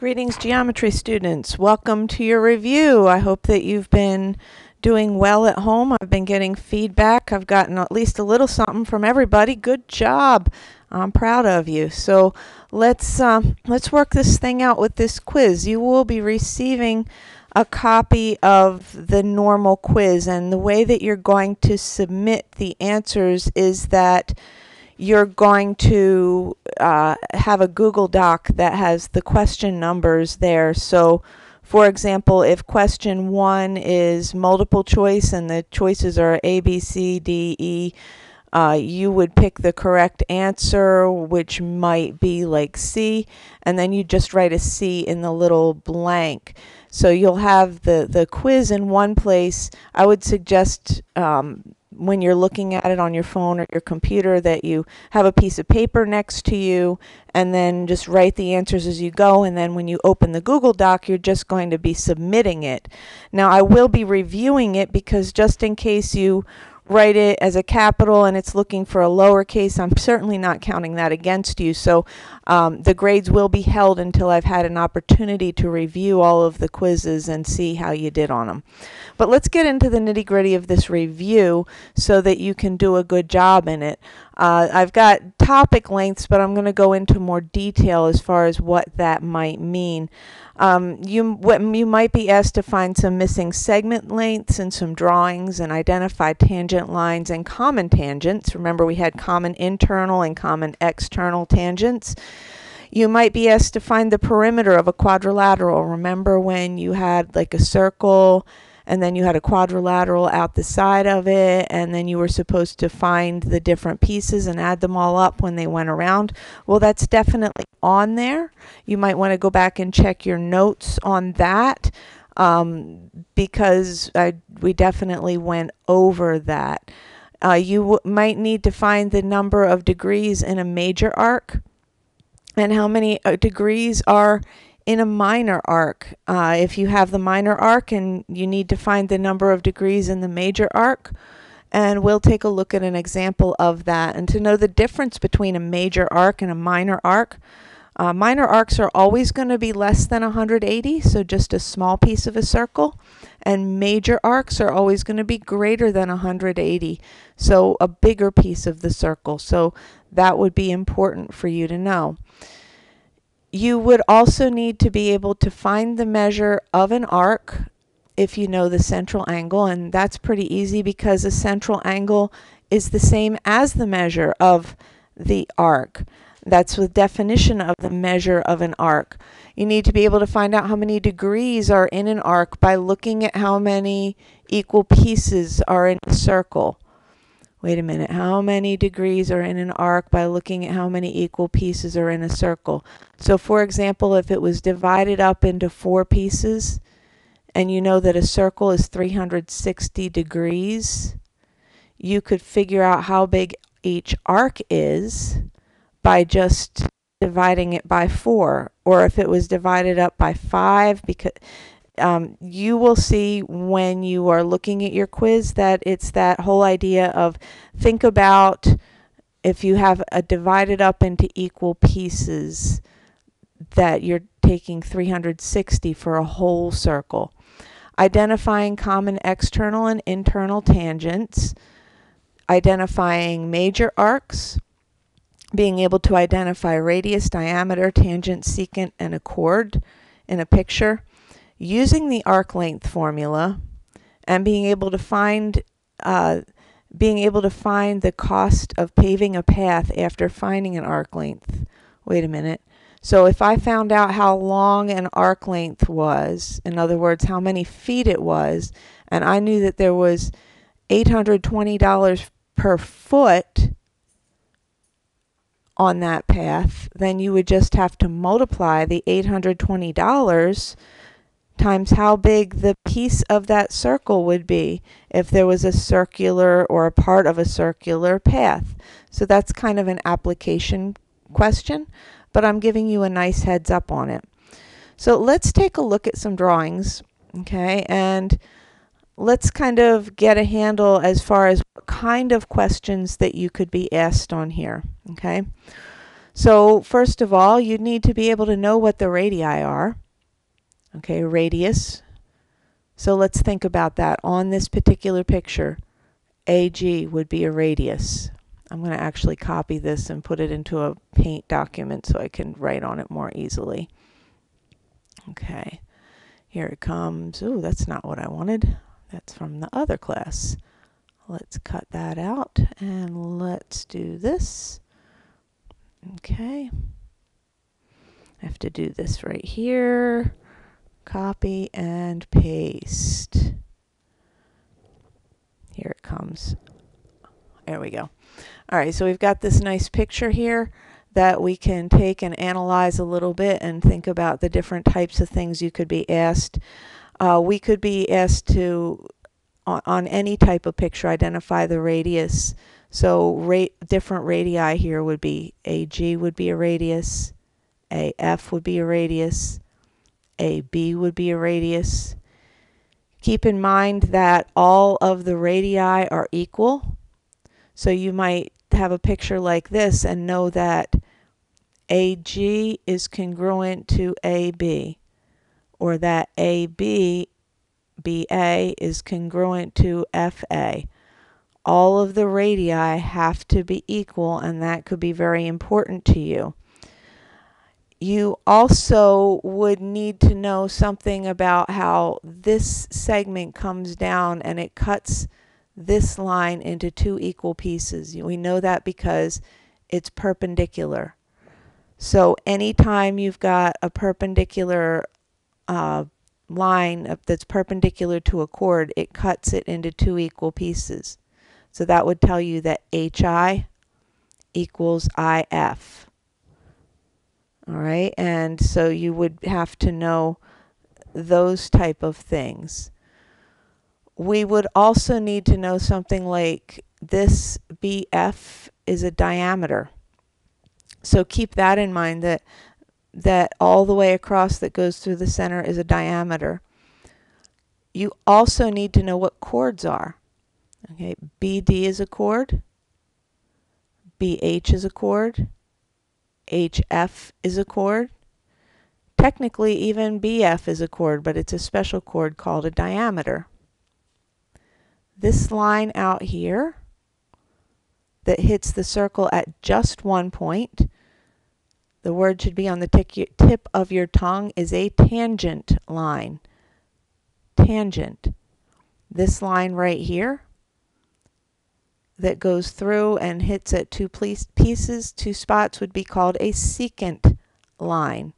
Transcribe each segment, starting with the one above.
Greetings, geometry students. Welcome to your review. I hope that you've been doing well at home. I've been getting feedback. I've gotten at least a little something from everybody. Good job. I'm proud of you. So let's um, let's work this thing out with this quiz. You will be receiving a copy of the normal quiz, and the way that you're going to submit the answers is that you're going to uh, have a Google Doc that has the question numbers there. So, for example, if question one is multiple choice and the choices are A, B, C, D, E, uh, you would pick the correct answer, which might be like C, and then you just write a C in the little blank. So you'll have the, the quiz in one place. I would suggest um, when you're looking at it on your phone or your computer that you have a piece of paper next to you and then just write the answers as you go and then when you open the Google Doc you're just going to be submitting it. Now I will be reviewing it because just in case you write it as a capital and it's looking for a lowercase, I'm certainly not counting that against you. So um, the grades will be held until I've had an opportunity to review all of the quizzes and see how you did on them. But let's get into the nitty gritty of this review so that you can do a good job in it. Uh, I've got topic lengths, but I'm going to go into more detail as far as what that might mean. Um, you, what, you might be asked to find some missing segment lengths and some drawings and identify tangent lines and common tangents. Remember we had common internal and common external tangents. You might be asked to find the perimeter of a quadrilateral. Remember when you had like a circle and then you had a quadrilateral out the side of it, and then you were supposed to find the different pieces and add them all up when they went around. Well, that's definitely on there. You might want to go back and check your notes on that um, because I, we definitely went over that. Uh, you might need to find the number of degrees in a major arc and how many uh, degrees are in a minor arc. Uh, if you have the minor arc and you need to find the number of degrees in the major arc, and we'll take a look at an example of that. And to know the difference between a major arc and a minor arc, uh, minor arcs are always going to be less than 180, so just a small piece of a circle. And major arcs are always going to be greater than 180, so a bigger piece of the circle. So that would be important for you to know. You would also need to be able to find the measure of an arc if you know the central angle, and that's pretty easy because a central angle is the same as the measure of the arc. That's the definition of the measure of an arc. You need to be able to find out how many degrees are in an arc by looking at how many equal pieces are in a circle. Wait a minute, how many degrees are in an arc by looking at how many equal pieces are in a circle? So for example, if it was divided up into four pieces, and you know that a circle is 360 degrees, you could figure out how big each arc is by just dividing it by four. Or if it was divided up by five, because um, you will see when you are looking at your quiz that it's that whole idea of think about if you have a divided up into equal pieces that you're taking 360 for a whole circle. Identifying common external and internal tangents, identifying major arcs, being able to identify radius, diameter, tangent, secant, and a chord in a picture, using the arc length formula and being able to find uh, being able to find the cost of paving a path after finding an arc length. Wait a minute. So if I found out how long an arc length was, in other words, how many feet it was, and I knew that there was $820 per foot on that path, then you would just have to multiply the $820 times how big the piece of that circle would be if there was a circular or a part of a circular path. So that's kind of an application question, but I'm giving you a nice heads up on it. So let's take a look at some drawings, okay, and let's kind of get a handle as far as what kind of questions that you could be asked on here, okay. So first of all, you need to be able to know what the radii are. Okay, radius. So let's think about that. On this particular picture, AG would be a radius. I'm going to actually copy this and put it into a paint document so I can write on it more easily. Okay, here it comes. Oh, that's not what I wanted. That's from the other class. Let's cut that out and let's do this. Okay. I have to do this right here. Copy and paste. Here it comes. There we go. All right, so we've got this nice picture here that we can take and analyze a little bit and think about the different types of things you could be asked. Uh, we could be asked to, on, on, any type of picture, identify the radius. So rate, different radii here would be AG would be a radius, AF would be a radius, AB would be a radius. Keep in mind that all of the radii are equal. So you might have a picture like this and know that AG is congruent to AB or that AB BA is congruent to FA. All of the radii have to be equal and that could be very important to you. You also would need to know something about how this segment comes down and it cuts this line into two equal pieces. We know that because it's perpendicular. So anytime you've got a perpendicular uh, line that's perpendicular to a chord, it cuts it into two equal pieces. So that would tell you that HI equals IF. All right, and so you would have to know those type of things we would also need to know something like this BF is a diameter. So keep that in mind that that all the way across that goes through the center is a diameter. You also need to know what chords are. Okay, BD is a chord, BH is a chord, HF is a chord. Technically, even BF is a chord, but it's a special chord called a diameter this line out here that hits the circle at just one point, the word should be on the tip of your tongue, is a tangent line. Tangent. This line right here that goes through and hits at two pieces, two spots, would be called a secant line.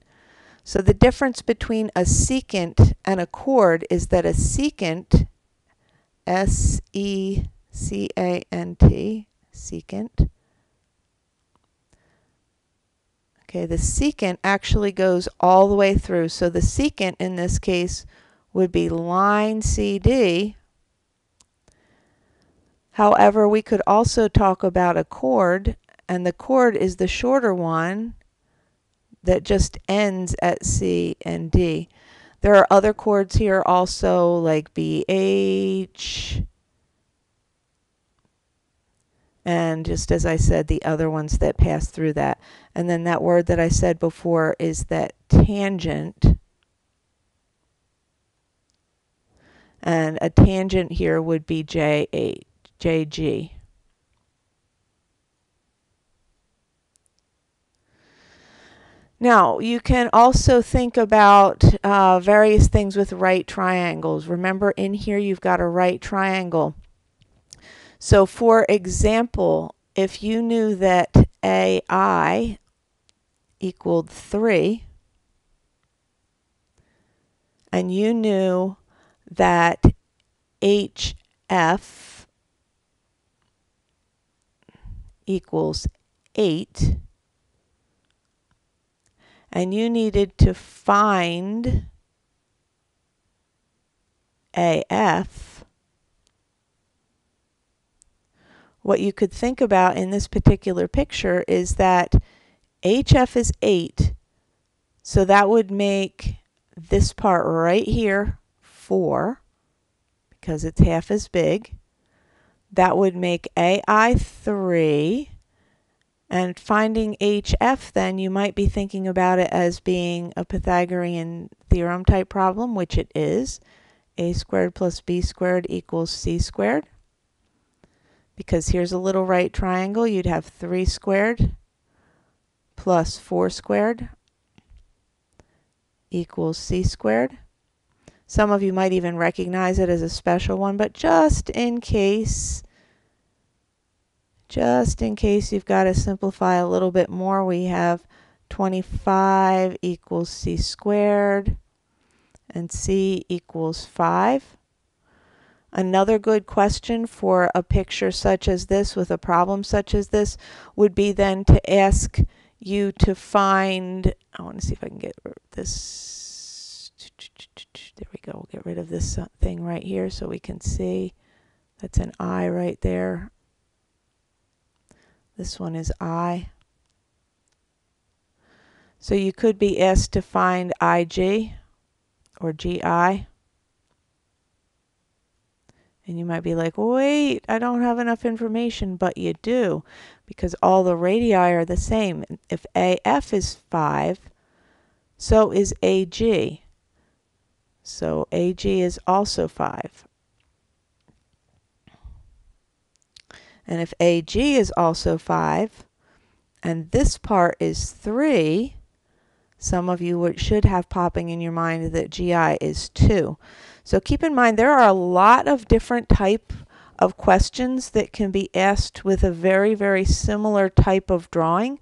So the difference between a secant and a chord is that a secant S E C A N T, secant. Okay, the secant actually goes all the way through. So the secant in this case would be line CD. However, we could also talk about a chord, and the chord is the shorter one that just ends at C and D. There are other chords here also like BH. And just as I said, the other ones that pass through that. And then that word that I said before is that tangent. And a tangent here would be J, JG. Now, you can also think about uh, various things with right triangles. Remember, in here you've got a right triangle. So, for example, if you knew that AI equaled 3, and you knew that HF equals 8, and you needed to find AF, what you could think about in this particular picture is that HF is 8, so that would make this part right here 4, because it's half as big. That would make AI 3, And finding HF, then you might be thinking about it as being a Pythagorean theorem type problem, which it is. A squared plus B squared equals C squared. Because here's a little right triangle, you'd have 3 squared plus 4 squared equals C squared. Some of you might even recognize it as a special one, but just in case, just in case you've got to simplify a little bit more, we have 25 equals c squared and c equals 5. Another good question for a picture such as this with a problem such as this would be then to ask you to find, I want to see if I can get this there we go. We'll get rid of this uh, thing right here so we can see. That's an I right there. This one is I. So you could be asked to find IG or GI. And you might be like, wait, I don't have enough information, but you do, because all the radii are the same. If AF is 5, so is AG. So AG is also 5. And if AG is also 5, and this part is 3, some of you would, should have popping in your mind that GI is 2. So keep in mind there are a lot of different type of questions that can be asked with a very, very similar type of drawing.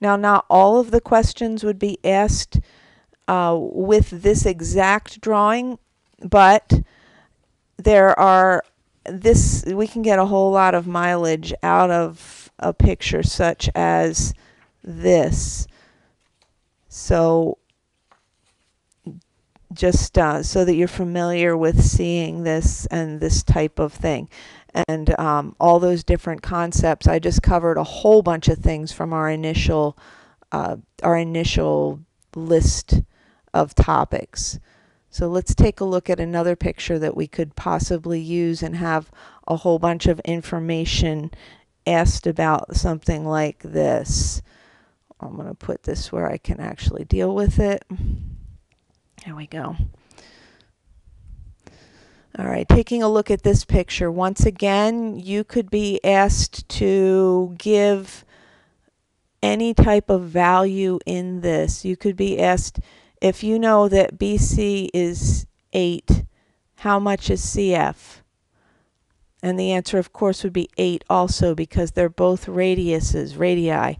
Now, not all of the questions would be asked uh, with this exact drawing, but there are this we can get a whole lot of mileage out of a picture such as this. So just uh, so that you're familiar with seeing this and this type of thing and um, all those different concepts. I just covered a whole bunch of things from our initial uh, our initial list of topics. So let's take a look at another picture that we could possibly use and have a whole bunch of information asked about something like this. I'm going to put this where I can actually deal with it. There we go. All right, taking a look at this picture. Once again, you could be asked to give any type of value in this. You could be asked if you know that BC is 8, how much is CF? And the answer, of course, would be 8 also because they're both radiuses, radii.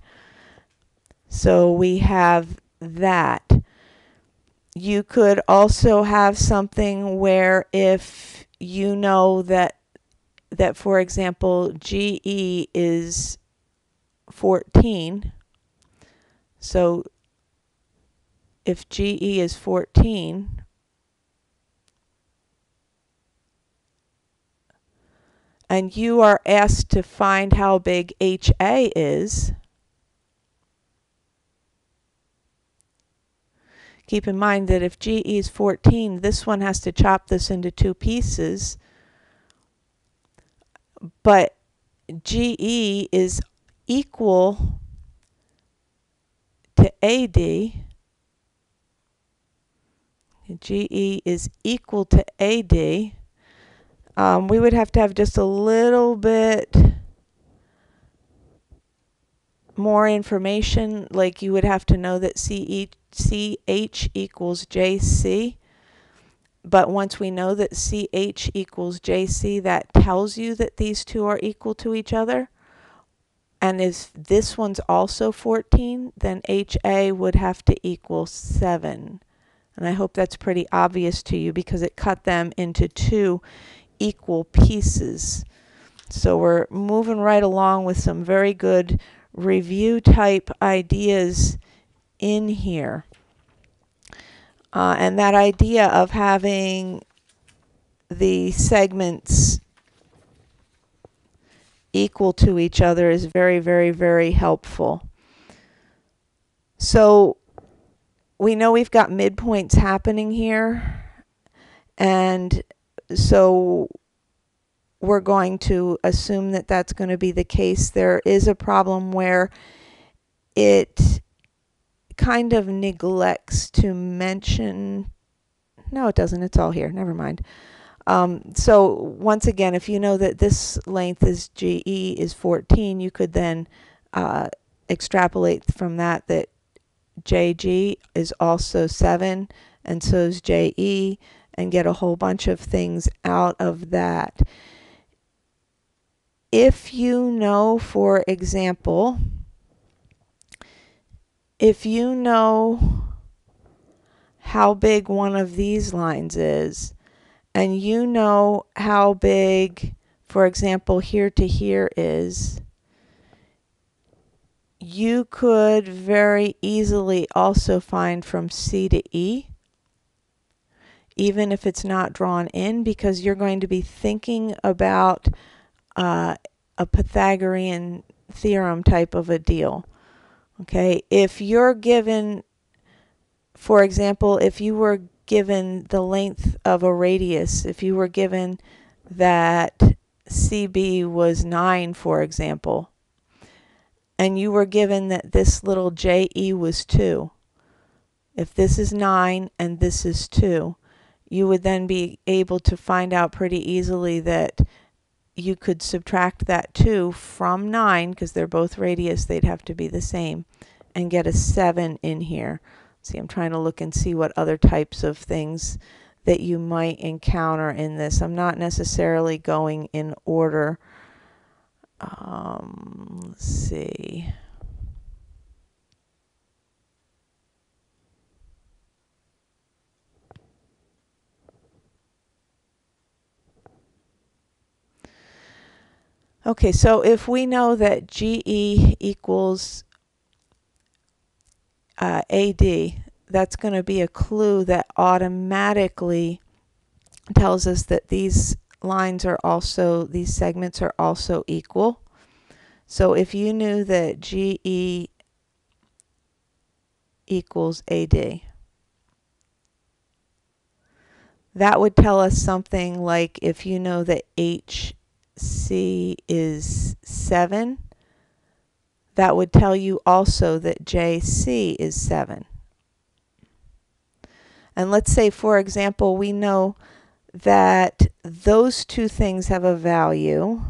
So we have that. You could also have something where if you know that, that for example, GE is 14, so if GE is 14, and you are asked to find how big HA is, keep in mind that if GE is 14, this one has to chop this into two pieces, but GE is equal to AD, GE is equal to AD, um, we would have to have just a little bit more information, like you would have to know that CH equals JC. But once we know that CH equals JC, that tells you that these two are equal to each other. And if this one's also 14, then HA would have to equal 7. And I hope that's pretty obvious to you because it cut them into two equal pieces. So we're moving right along with some very good review type ideas in here. Uh, and that idea of having the segments equal to each other is very, very, very helpful. So we know we've got midpoints happening here. And so we're going to assume that that's going to be the case. There is a problem where it kind of neglects to mention, no, it doesn't, it's all here, never mind. Um, so once again, if you know that this length is GE is 14, you could then uh, extrapolate from that that JG is also 7 and so is JE and get a whole bunch of things out of that. If you know, for example, if you know how big one of these lines is, and you know how big, for example, here to here is, you could very easily also find from C to E, even if it's not drawn in, because you're going to be thinking about uh, a Pythagorean theorem type of a deal. Okay, if you're given, for example, if you were given the length of a radius, if you were given that CB was 9, for example, and you were given that this little JE was 2, if this is 9 and this is 2, you would then be able to find out pretty easily that you could subtract that 2 from 9, because they're both radius, they'd have to be the same, and get a 7 in here. See, I'm trying to look and see what other types of things that you might encounter in this. I'm not necessarily going in order. Um, let's see. Okay, so if we know that GE equals uh, AD, that's going to be a clue that automatically tells us that these lines are also, these segments are also equal. So if you knew that GE equals AD, that would tell us something like if you know that HC is 7, that would tell you also that JC is 7. And let's say, for example, we know that those two things have a value.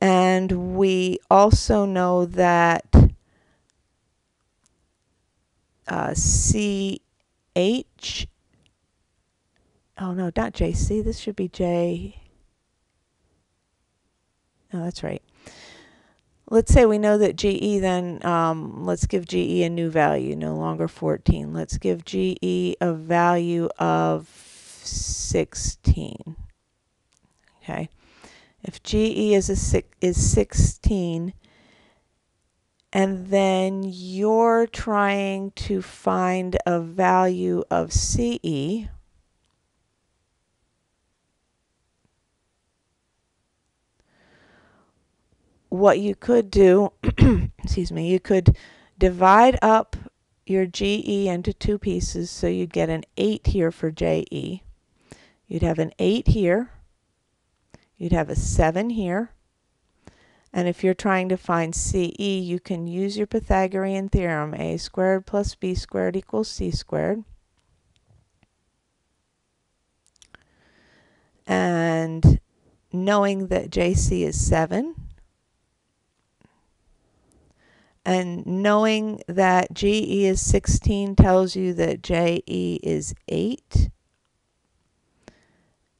And we also know that uh, CH, oh no, not JC, this should be J, no, that's right let's say we know that GE then, um, let's give GE a new value, no longer 14. Let's give GE a value of 16. Okay. If GE is, a, six, is 16, and then you're trying to find a value of CE, what you could do, excuse me, you could divide up your GE into two pieces. So you'd get an 8 here for JE. You'd have an 8 here. You'd have a 7 here. And if you're trying to find CE, you can use your Pythagorean theorem, a squared plus b squared equals c squared. And knowing that JC is 7, and knowing that GE is 16 tells you that JE is 8.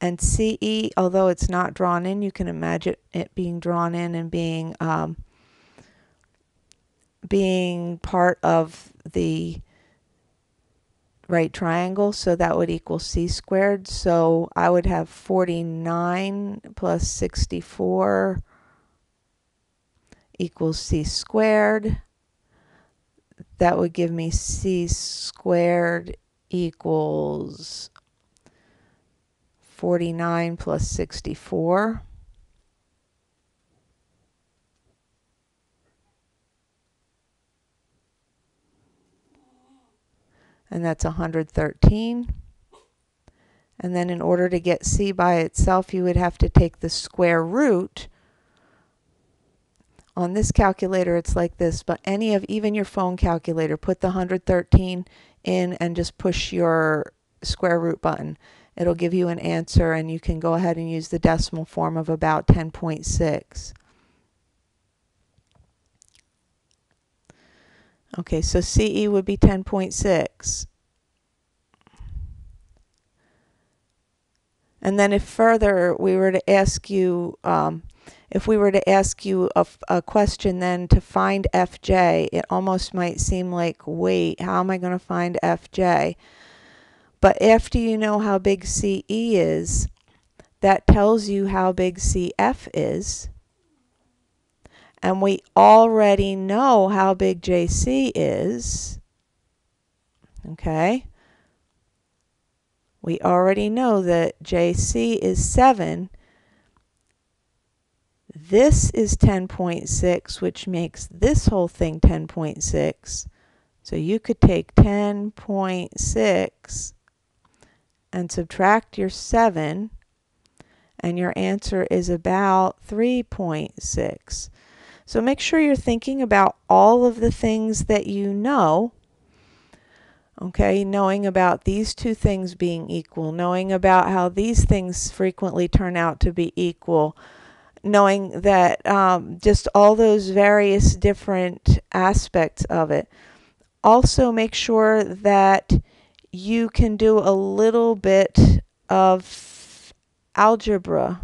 And CE, although it's not drawn in, you can imagine it being drawn in and being um, being part of the right triangle. So that would equal C squared. So I would have 49 plus 64 equals c squared. That would give me c squared equals 49 plus 64. And that's 113. And then in order to get c by itself, you would have to take the square root on this calculator it's like this, but any of even your phone calculator, put the 113 in and just push your square root button. It'll give you an answer and you can go ahead and use the decimal form of about 10.6. Okay, so CE would be 10.6. And then if further we were to ask you, um, if we were to ask you a, a, question then to find FJ, it almost might seem like, wait, how am I going to find FJ? But after you know how big CE is, that tells you how big CF is. And we already know how big JC is. Okay? We already know that JC is 7. This is 10.6, which makes this whole thing 10.6. So you could take 10.6 and subtract your 7, and your answer is about 3.6. So make sure you're thinking about all of the things that you know Okay, knowing about these two things being equal, knowing about how these things frequently turn out to be equal, knowing that um, just all those various different aspects of it. Also, make sure that you can do a little bit of algebra.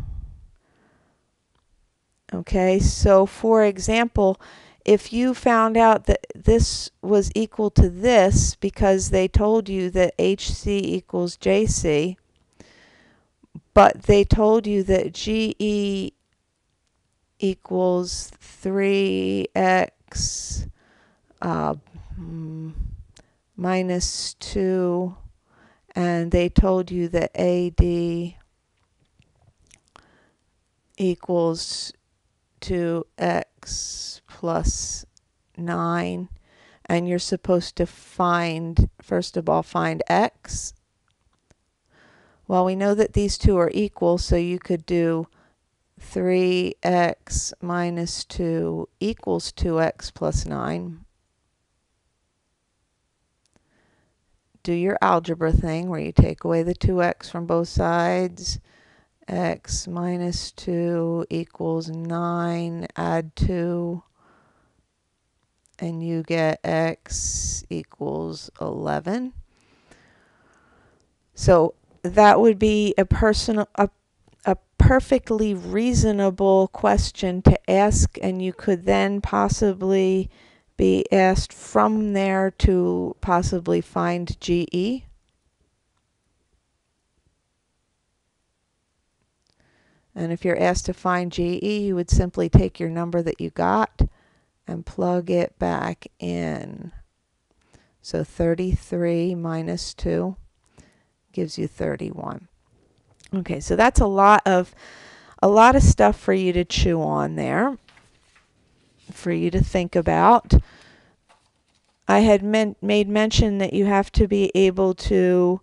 Okay, so for example, if you found out that this was equal to this because they told you that HC equals JC, but they told you that GE equals 3x uh, minus 2, and they told you that AD equals 2x plus 9 and you're supposed to find, first of all, find x. Well, we know that these two are equal, so you could do 3x minus 2 equals 2x plus 9. Do your algebra thing where you take away the 2x from both sides. x minus 2 equals 9, add 2 and you get x equals 11. So that would be a personal a, perfectly reasonable question to ask and you could then possibly be asked from there to possibly find GE. And if you're asked to find GE, you would simply take your number that you got and plug it back in. So 33 minus 2 gives you 31. Okay, so that's a lot of a lot of stuff for you to chew on there, for you to think about. I had men made mention that you have to be able to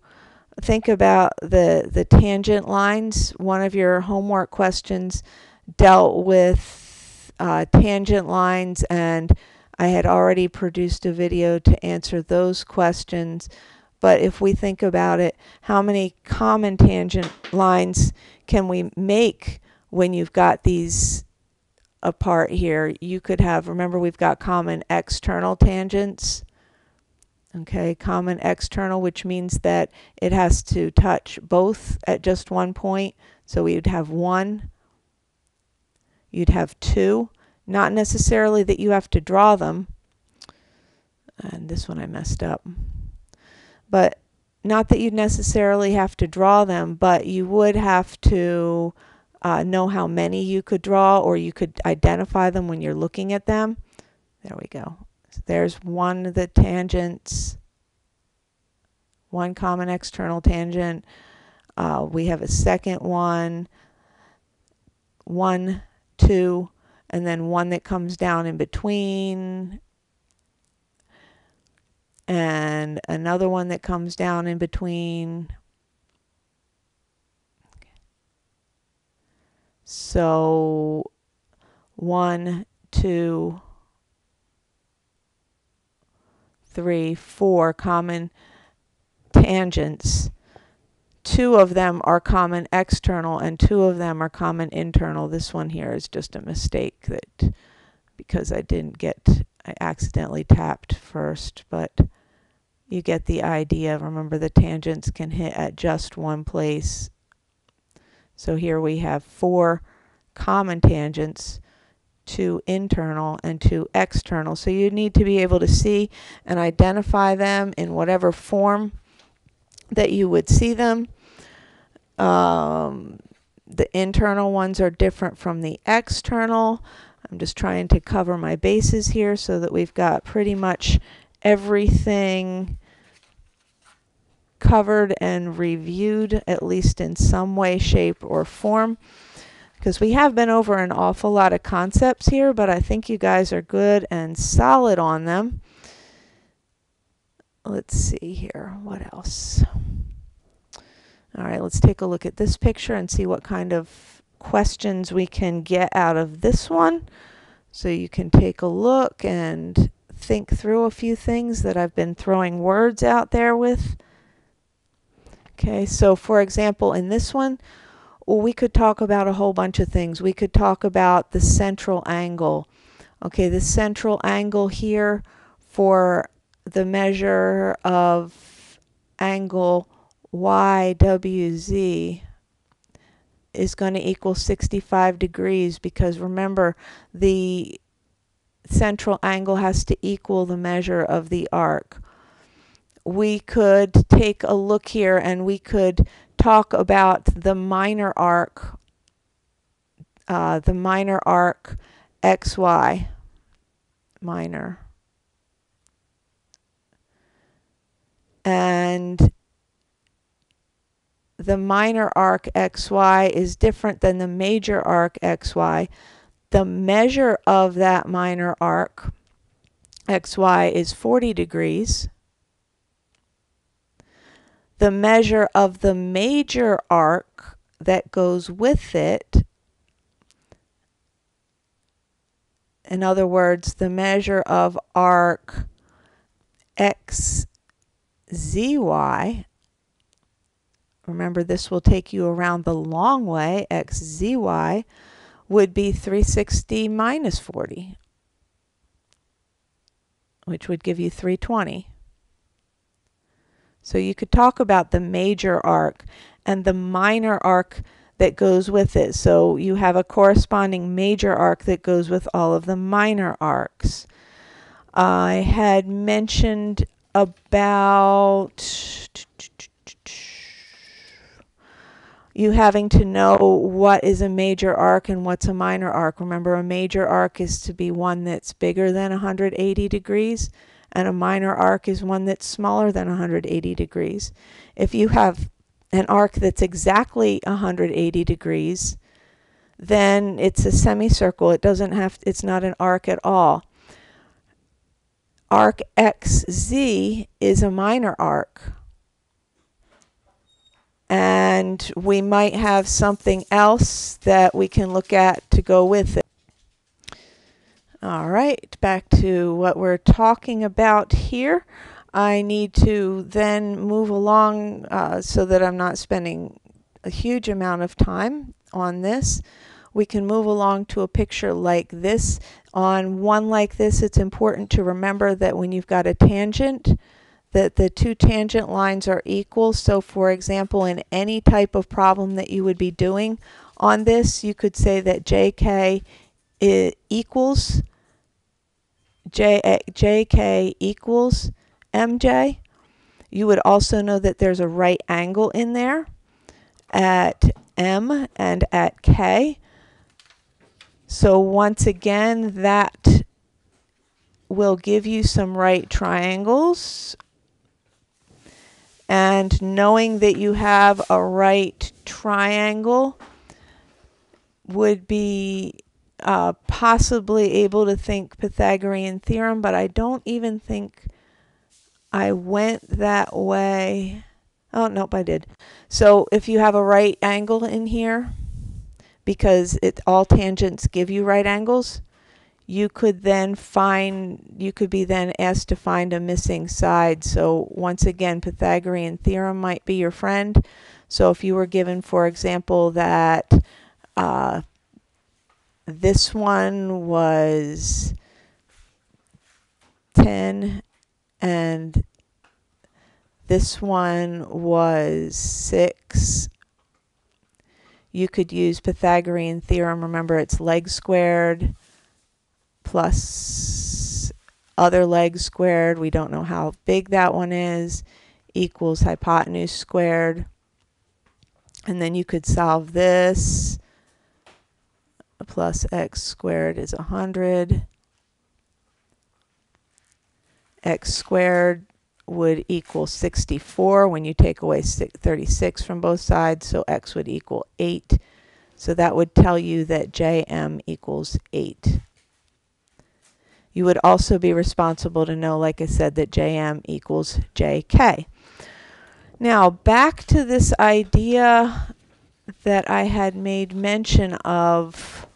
think about the the tangent lines. One of your homework questions dealt with uh, tangent lines and I had already produced a video to answer those questions. But if we think about it, how many common tangent lines can we make when you've got these apart here? You could have, remember we've got common external tangents. Okay, common external, which means that it has to touch both at just one point. So we would have one You'd have two. Not necessarily that you have to draw them. And this one I messed up. But not that you'd necessarily have to draw them, but you would have to uh, know how many you could draw or you could identify them when you're looking at them. There we go. So there's one of the tangents, one common external tangent. Uh, we have a second one, one two, and then one that comes down in between, and another one that comes down in between. So one, two, three, four common tangents. Two of them are common external and two of them are common internal. This one here is just a mistake that because I didn't get, I accidentally tapped first, but you get the idea. Remember the tangents can hit at just one place. So here we have four common tangents, two internal and two external. So you need to be able to see and identify them in whatever form that you would see them. Um, the internal ones are different from the external. I'm just trying to cover my bases here so that we've got pretty much everything covered and reviewed, at least in some way, shape, or form. Because we have been over an awful lot of concepts here, but I think you guys are good and solid on them. Let's see here. What else? All right, let's take a look at this picture and see what kind of questions we can get out of this one. So you can take a look and think through a few things that I've been throwing words out there with. Okay, so for example, in this one, well, we could talk about a whole bunch of things. We could talk about the central angle. Okay, the central angle here for the measure of angle YWZ is going to equal 65 degrees because remember the central angle has to equal the measure of the arc. We could take a look here and we could talk about the minor arc, uh, the minor arc XY, minor. And the minor arc xy is different than the major arc xy. The measure of that minor arc xy is 40 degrees. The measure of the major arc that goes with it, in other words, the measure of arc xzy remember this will take you around the long way, xzy, would be 360 minus 40, which would give you 320. So you could talk about the major arc and the minor arc that goes with it. So you have a corresponding major arc that goes with all of the minor arcs. I had mentioned about you having to know what is a major arc and what's a minor arc. Remember, a major arc is to be one that's bigger than 180 degrees, and a minor arc is one that's smaller than 180 degrees. If you have an arc that's exactly 180 degrees, then it's a semicircle. It doesn't have, it's not an arc at all. Arc XZ is a minor arc and we might have something else that we can look at to go with it. All right, back to what we're talking about here. I need to then move along uh, so that I'm not spending a huge amount of time on this. We can move along to a picture like this. On one like this, it's important to remember that when you've got a tangent, that the two tangent lines are equal. So for example, in any type of problem that you would be doing on this, you could say that JK equals J, eh, JK equals MJ. You would also know that there's a right angle in there at M and at K. So once again, that will give you some right triangles and knowing that you have a right triangle would be uh, possibly able to think Pythagorean theorem, but I don't even think I went that way. Oh, nope, I did. So if you have a right angle in here, because it all tangents give you right angles, you could then find, you could be then asked to find a missing side. So once again, Pythagorean theorem might be your friend. So if you were given, for example, that uh, this one was 10 and this one was 6 you could use Pythagorean theorem remember it's leg squared plus other leg squared we don't know how big that one is equals hypotenuse squared and then you could solve this plus x squared is 100 x squared would equal 64 when you take away 36 from both sides, so x would equal 8. So that would tell you that jm equals 8. You would also be responsible to know, like I said, that jm equals jk. Now, back to this idea that I had made mention of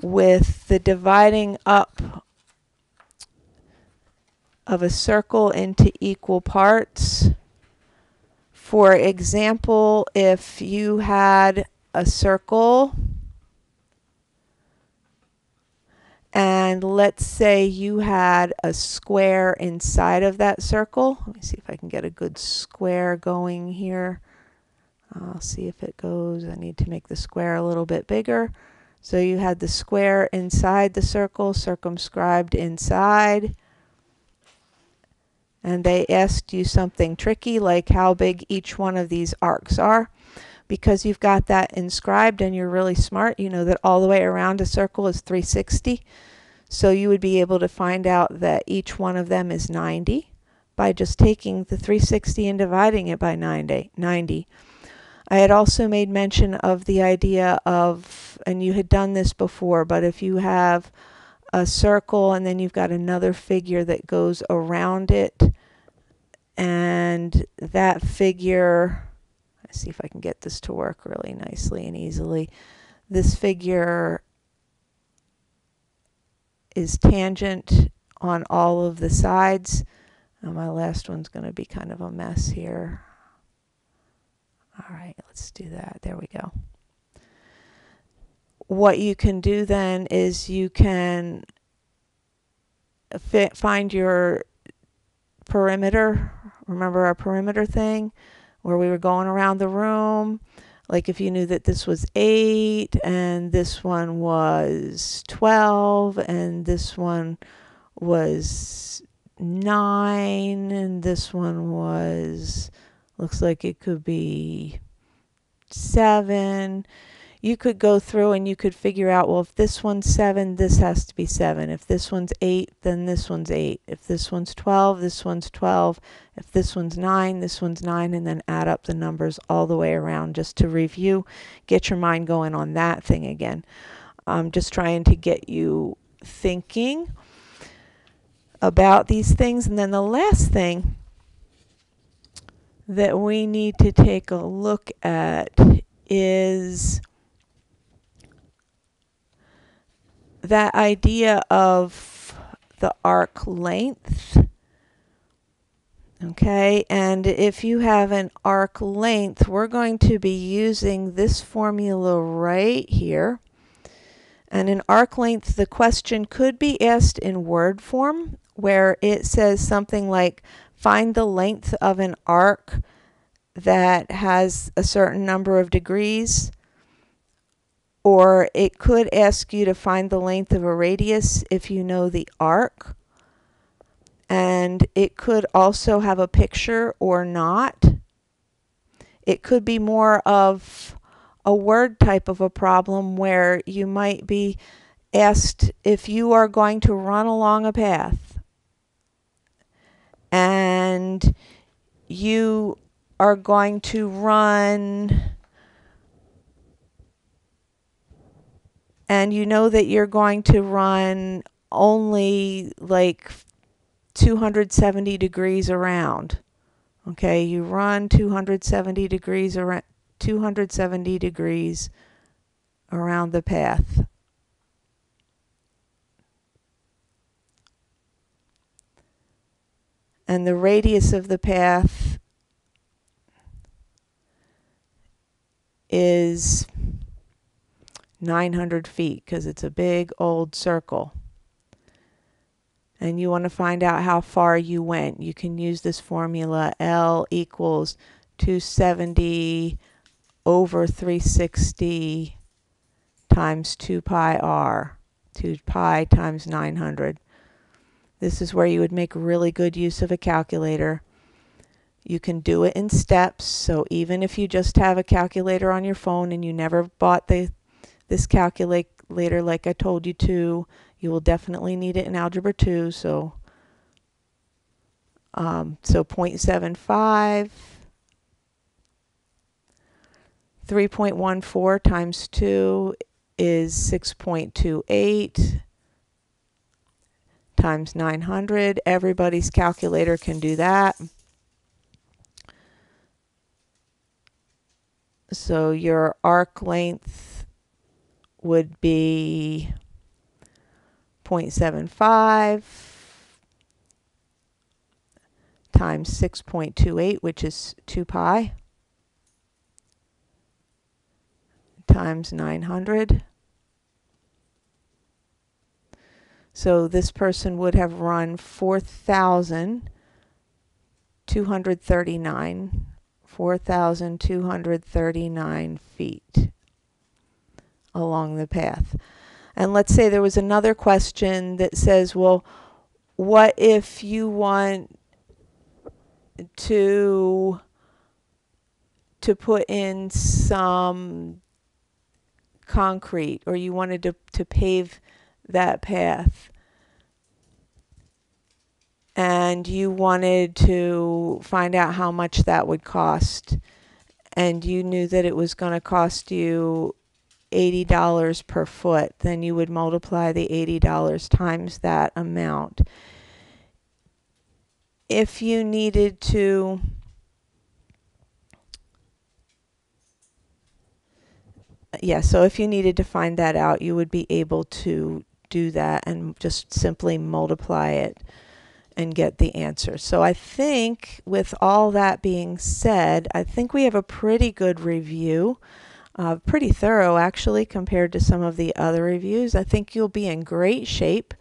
with the dividing up of a circle into equal parts. For example, if you had a circle and let's say you had a square inside of that circle. Let me see if I can get a good square going here. I'll see if it goes. I need to make the square a little bit bigger. So you had the square inside the circle, circumscribed inside and they asked you something tricky like how big each one of these arcs are. Because you've got that inscribed and you're really smart, you know that all the way around a circle is 360. So you would be able to find out that each one of them is 90 by just taking the 360 and dividing it by 90. 90. I had also made mention of the idea of, and you had done this before, but if you have a circle and then you've got another figure that goes around it and that figure see if I can get this to work really nicely and easily. This figure is tangent on all of the sides. Uh, my last one's going to be kind of a mess here. All right let's do that. There we go. What you can do then is you can fit, find your perimeter. Remember our perimeter thing where we were going around the room? Like if you knew that this was 8 and this one was 12 and this one was 9 and this one was looks like it could be 7 you could go through and you could figure out, well, if this one's 7, this has to be 7. If this one's 8, then this one's 8. If this one's 12, this one's 12. If this one's 9, this one's 9, and then add up the numbers all the way around just to review. Get your mind going on that thing again. I'm just trying to get you thinking about these things. And then the last thing that we need to take a look at is that idea of the arc length. Okay, and if you have an arc length, we're going to be using this formula right here. And in arc length, the question could be asked in word form, where it says something like, find the length of an arc that has a certain number of degrees or it could ask you to find the length of a radius if you know the arc. And it could also have a picture or not. It could be more of a word type of a problem where you might be asked if you are going to run along a path and you are going to run and you know that you're going to run only like 270 degrees around. Okay, you run 270 degrees around 270 degrees around the path. And the radius of the path is 900 feet because it's a big old circle. And you want to find out how far you went. You can use this formula L equals 270 over 360 times 2 pi r. 2 pi times 900. This is where you would make really good use of a calculator. You can do it in steps, so even if you just have a calculator on your phone and you never bought the this calculator like I told you to, you will definitely need it in Algebra 2, so um, so 0.75, 3.14 times 2 is 6.28 times 900. Everybody's calculator can do that. So your arc length would be 0.75 times 6.28, which is 2 pi, times 900. So this person would have run 4,239, 4,239 feet along the path. And let's say there was another question that says, well, what if you want to to put in some concrete or you wanted to, to pave that path and you wanted to find out how much that would cost and you knew that it was going to cost you $80 per foot, then you would multiply the $80 times that amount. If you needed to yeah, so if you needed to find that out, you would be able to do that and just simply multiply it and get the answer. So I think with all that being said, I think we have a pretty good review. Uh, pretty thorough actually compared to some of the other reviews. I think you'll be in great shape.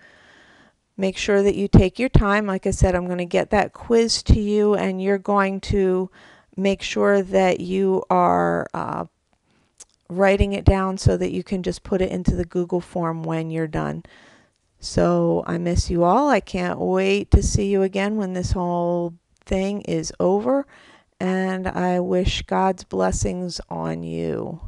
Make sure that you take your time. Like I said, I'm going to get that quiz to you and you're going to make sure that you are uh, writing it down so that you can just put it into the Google form when you're done. So I miss you all. I can't wait to see you again when this whole thing is over. And I wish God's blessings on you.